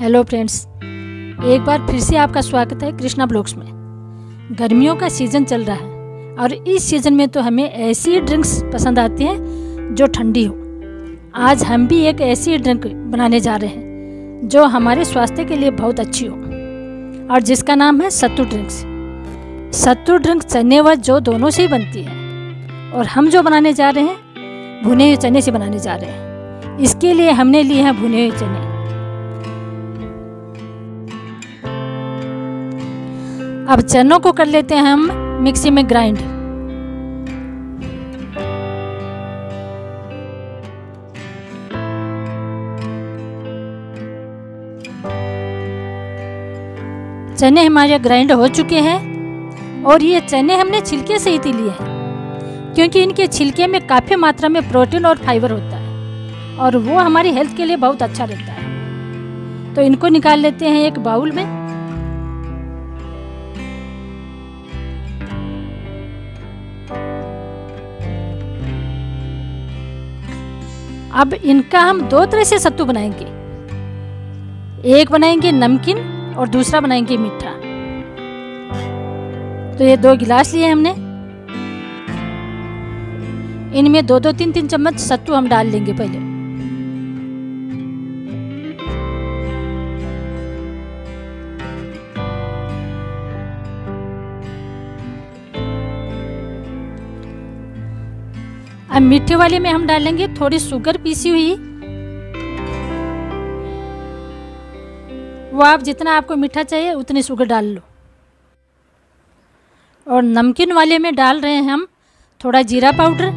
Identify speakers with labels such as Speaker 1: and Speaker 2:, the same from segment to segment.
Speaker 1: Hello friends एक बार फिर से आपका स्वागत है कृष्णा ब्लॉग्स में। गर्मियों का सीज़न चल रहा है और इस सीज़न में तो हमें ऐसी ड्रिंक्स पसंद आती हैं जो ठंडी हो। आज हम भी एक ऐसी ड्रिंक बनाने जा रहे हैं जो हमारे स्वास्थ्य के लिए बहुत अच्छी हो। और जिसका नाम है सत्तू ड्रिंक्स सत्तू ड्रिंक चने व जो दोनों से ही बनती है। और हम जो बनाने जा रहे हैं, भुने हुए चने से बनाने जा रहे हैं। इसके लिए हमने लिए हैं भुने हुए चने। अब चनों को कर लेते हैं हम मिक्सी में ग्राइंड। चने हमारे ग्राइंड हो चुके हैं और ये चने हमने छिलके से ही लिए हैं, क्योंकि इनके छिलके में काफ़ी मात्रा में प्रोटीन और फाइबर होता है और वो हमारी हेल्थ के लिए बहुत अच्छा रहता है। तो इनको निकाल लेते हैं एक बाउल में। अब इनका हम दो तरह से सत्तू बनाएँगे। एक बनाएँगे नमकीन और दूसरा बनाएँगे मीठा। तो ये दो गिलास लिए हमने। इनमें दो दो तीन तीन चम्मच सत्तू हम डाल लेंगे पहले। अब मीठे वाले में हम डालेंगे थोड़ी शुगर पीसी हुई। वो आप जितना आपको मीठा चाहिए उतनी शुगर डाल लो। और नमकीन वाले में डाल रहे हैं हम थोड़ा जीरा पाउडर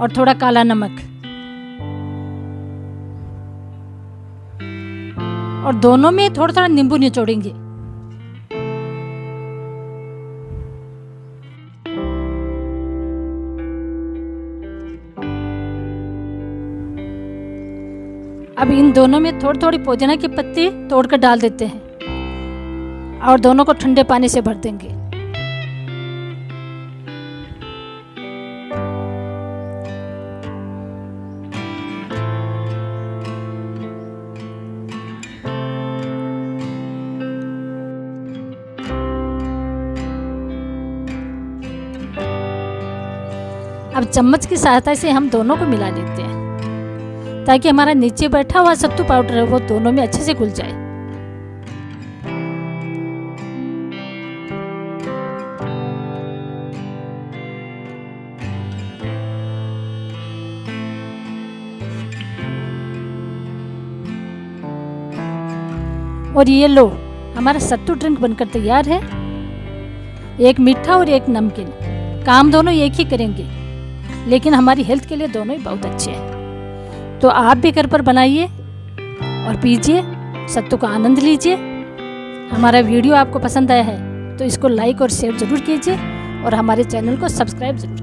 Speaker 1: और थोड़ा काला नमक। और दोनों में थोड़ा थोड़ा नींबू निचोड़ेंगे। अब इन दोनों में थोड़ी थोड़ी पुदीना की पत्ती तोड़कर डाल देते हैं और दोनों को ठंडे पानी से भर देंगे। अब चम्मच की सहायता से हम दोनों को मिला लेते हैं। ताकि हमारा नीचे बैठा हुआ सत्तू पाउडर है, वो दोनों में अच्छे से घुल जाए। और ये लो, हमारा सत्तू ड्रिंक बनकर तैयार है। एक मीठा और एक नमकीन। काम दोनों एक ही करेंगे, लेकिन हमारी हेल्थ के लिए दोनों ही बहुत अच्छे हैं। तो आप भी घर पर बनाइए और पीजिए, सत्तू का आनंद लीजिए। हमारा वीडियो आपको पसंद आया है तो इसको लाइक और शेयर ज़रूर कीजिए और हमारे चैनल को सब्सक्राइब ज़रूर